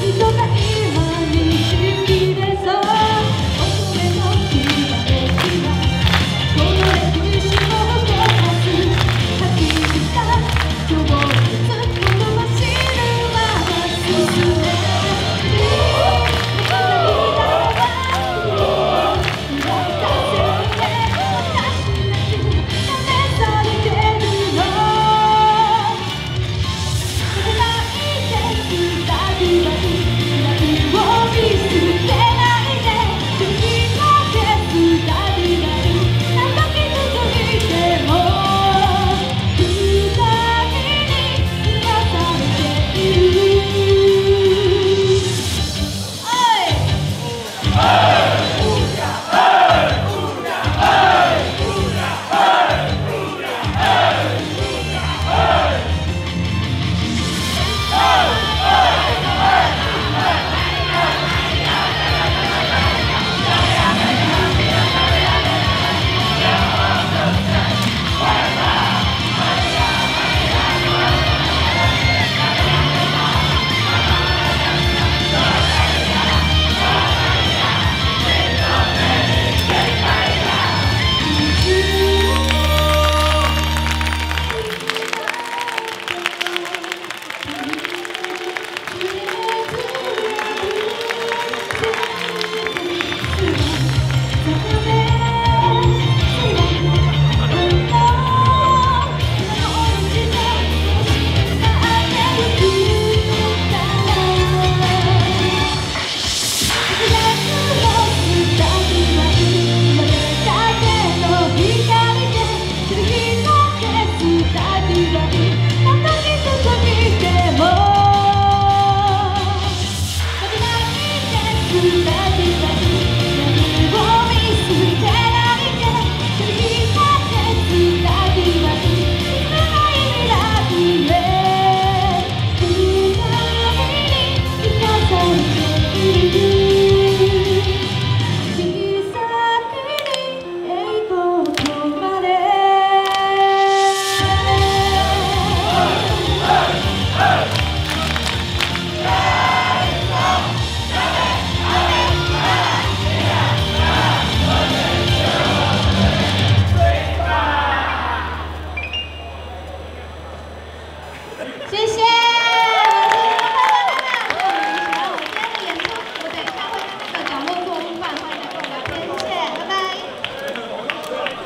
谢谢。